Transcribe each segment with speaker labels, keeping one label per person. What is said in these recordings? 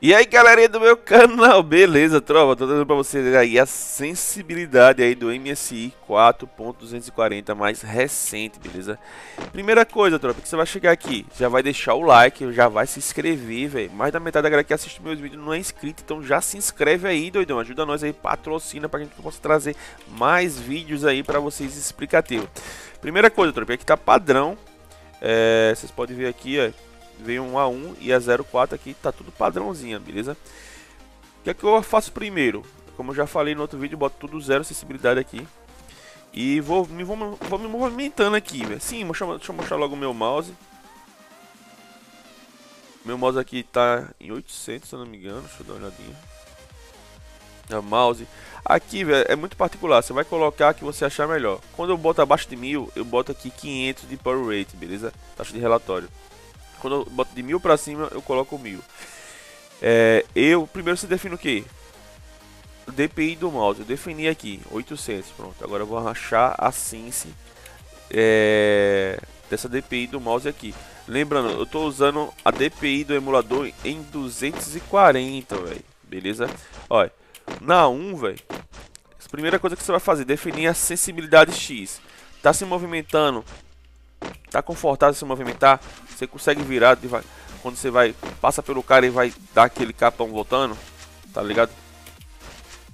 Speaker 1: E aí galerinha do meu canal, beleza tropa? Tô dando pra vocês aí a sensibilidade aí do MSI 4.240 mais recente, beleza? Primeira coisa tropa, que você vai chegar aqui, já vai deixar o like, já vai se inscrever, velho Mais da metade da galera que assiste meus vídeos não é inscrito, então já se inscreve aí, doidão Ajuda nós aí, patrocina pra gente possa trazer mais vídeos aí pra vocês explicativos Primeira coisa tropa, aqui tá padrão é, Vocês podem ver aqui, ó Vem um A1 e a 04 aqui, tá tudo padrãozinha, beleza? O que é que eu faço primeiro? Como eu já falei no outro vídeo, boto tudo zero acessibilidade aqui. E vou me, vou, vou me movimentando aqui, velho. Sim, deixa eu, deixa eu mostrar logo o meu mouse. Meu mouse aqui tá em 800, se eu não me engano. Deixa eu dar uma olhadinha. É mouse. Aqui, velho, é muito particular. Você vai colocar que você achar melhor. Quando eu boto abaixo de 1000, eu boto aqui 500 de power rate, beleza? Taxa de relatório. Quando eu boto de mil para cima, eu coloco mil. É, eu, primeiro você define o que? DPI do mouse, eu defini aqui, 800, pronto. Agora eu vou achar a Sense é, dessa DPI do mouse aqui. Lembrando, eu estou usando a DPI do emulador em 240, velho. Beleza? Olha, na 1, velho. Primeira coisa que você vai fazer, definir a sensibilidade X. Tá se movimentando tá confortável se movimentar, você consegue virar, quando você vai, passa pelo cara e vai dar aquele capão voltando, tá ligado?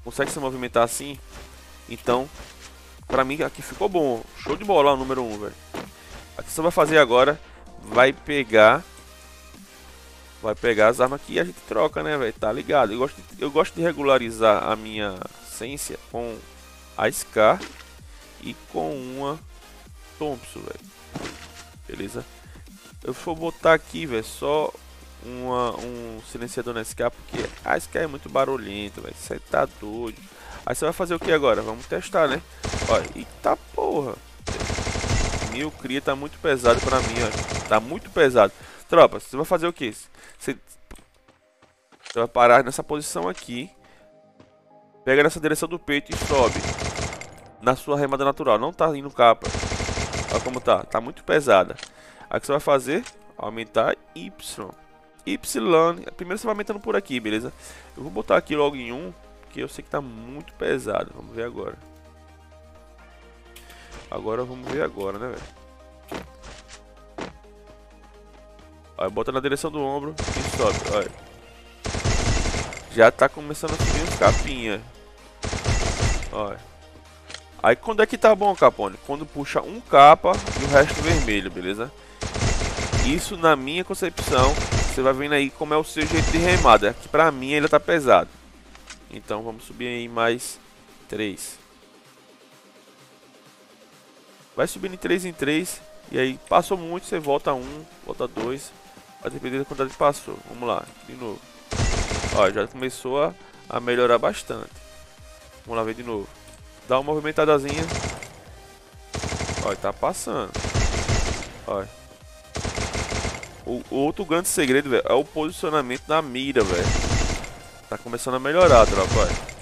Speaker 1: Consegue se movimentar assim, então, pra mim aqui ficou bom, show de bola o número 1, um, velho. Aqui você vai fazer agora, vai pegar, vai pegar as armas que a gente troca, né, velho, tá ligado? Eu gosto, de, eu gosto de regularizar a minha essência com a Scar e com uma Thompson, velho beleza? Eu vou botar aqui, velho, só uma, um silenciador na SK, porque a SK é muito barulhento, velho, você tá doido. Aí você vai fazer o que agora? Vamos testar, né? Olha, eita porra. Mil cria tá muito pesado pra mim, ó. Tá muito pesado. Tropa, você vai fazer o que? Você, você vai parar nessa posição aqui. Pega nessa direção do peito e sobe. Na sua remada natural. Não tá indo capa. Olha como tá. Tá muito pesada. Aí o que você vai fazer? Aumentar Y. Y. Primeiro você vai aumentando por aqui, beleza? Eu vou botar aqui logo em 1. Porque eu sei que tá muito pesado. Vamos ver agora. Agora vamos ver agora, né, velho? Olha, bota na direção do ombro e sobe, olha. Já tá começando a subir uns capinha. Olha. Aí quando é que tá bom, Capone? Quando puxa um capa e o resto vermelho, beleza? Isso na minha concepção, você vai vendo aí como é o seu jeito de remada. Que pra mim ainda tá pesado. Então vamos subir aí mais 3. Vai subindo em 3 em 3. E aí passou muito, você volta 1, volta 2. Vai depender da quantidade que passou. Vamos lá, de novo. Ó, já começou a, a melhorar bastante. Vamos lá ver de novo. Dá uma movimentadazinha. Olha, tá passando. Olha. O, outro grande segredo, velho, é o posicionamento da mira, velho. Tá começando a melhorar, tropa, olha.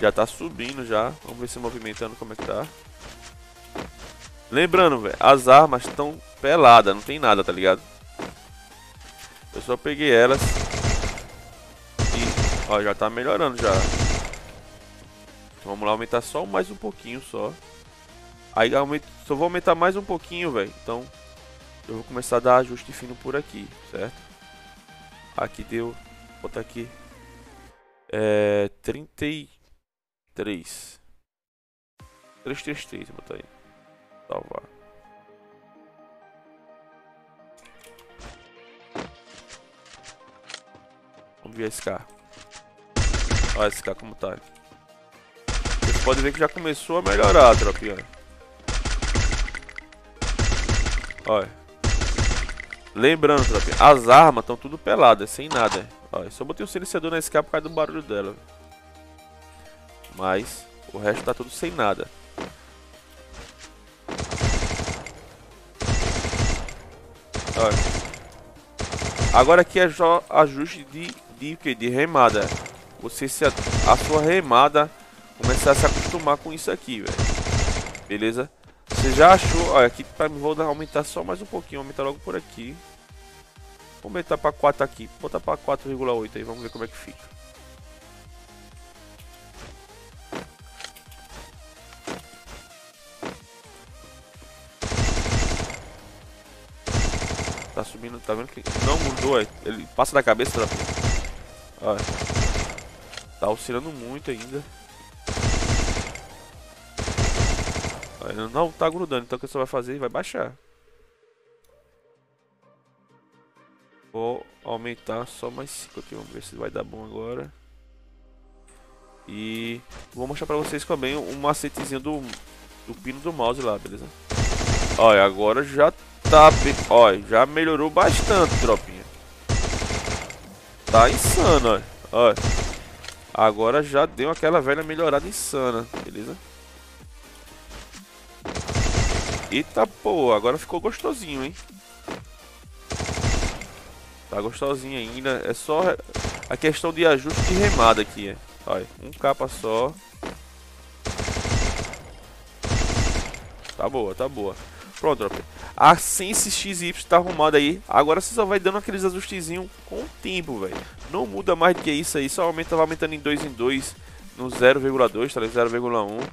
Speaker 1: Já tá subindo já. Vamos ver se movimentando como é que tá. Lembrando, velho, as armas estão peladas, não tem nada, tá ligado? Eu só peguei elas. E, ó, já tá melhorando já. Vamos lá aumentar só mais um pouquinho só. Aí aumento, só vou aumentar mais um pouquinho, velho. Então eu vou começar a dar ajuste fino por aqui, certo? Aqui deu, vou botar aqui é 33 333, vou botar aí. Salvar. Vamos ver esse carro. Olha esse carro como tá aqui pode ver que já começou a melhorar, tropinha. Olha. Lembrando, tropinha, as armas estão tudo peladas, sem nada. Olha, só botei o silenciador na escapa por causa do barulho dela. Mas o resto tá tudo sem nada. Olha. Agora aqui é só ajuste de, de, de remada. Você se a, a sua remada começar a se acostumar com isso aqui, velho. Beleza? Você já achou... Olha, aqui pra mim vou aumentar só mais um pouquinho. Aumentar logo por aqui. Vamos botar pra 4 aqui. Bota pra 4,8 aí, vamos ver como é que fica. Tá subindo, tá vendo que não mudou, é. ele passa da cabeça da... Olha. Tá oscilando muito ainda. Não tá grudando, então o que você vai fazer? Vai baixar. Vou aumentar só mais 5 aqui, vamos ver se vai dar bom agora. E vou mostrar pra vocês também um macetezinho do, do pino do mouse lá, beleza? Olha, agora já tá bem... Olha, já melhorou bastante, tropinha. Tá insano, olha. olha. Agora já deu aquela velha melhorada insana, beleza? Eita, pô, agora ficou gostosinho, hein? Tá gostosinho ainda. É só a questão de ajuste de remada aqui. Olha, um capa só. Tá boa, tá boa. Pronto, tropa. A Sense XY tá arrumada aí. Agora você só vai dando aqueles ajustezinhos com o tempo, velho. Não muda mais do que isso aí. Só aumenta, vai aumentando em 2 em 2. No 0,2, tá 0,1.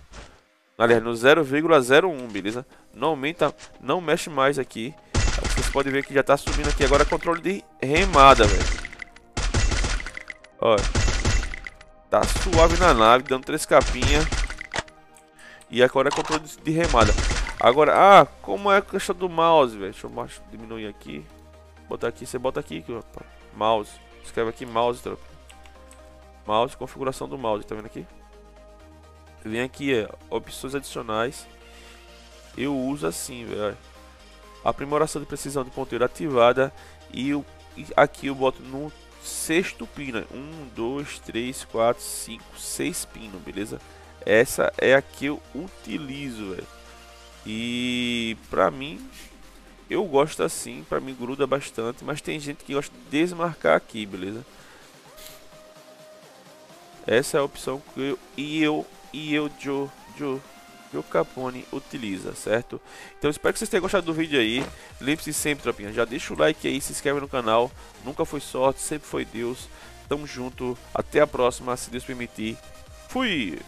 Speaker 1: Aliás, no 0,01, beleza? Não aumenta, não mexe mais aqui. Vocês podem ver que já tá subindo aqui agora controle de remada, velho. Olha. Tá suave na nave, dando três capinhas. E agora é controle de remada. Agora, ah, como é a questão do mouse, velho? Deixa eu diminuir aqui. Botar aqui, você bota aqui, mouse. Escreve aqui mouse, tropa. Mouse, configuração do mouse, tá vendo aqui? Vem aqui, é, opções adicionais. Eu uso assim, velho aprimoração de precisão de ponteiro ativada e, o, e aqui eu boto no sexto pino, 1, 2, 3, 4, 5, 6 pinos, beleza? Essa é a que eu utilizo, velho. E pra mim, eu gosto assim, pra mim gruda bastante, mas tem gente que gosta de desmarcar aqui, beleza? Essa é a opção que eu e eu e eu Joe, Joe o Capone utiliza, certo? Então espero que vocês tenham gostado do vídeo aí. Lembre-se sempre, tropinha, já deixa o like aí, se inscreve no canal. Nunca foi sorte, sempre foi Deus. Tamo junto, até a próxima, se Deus permitir. Fui!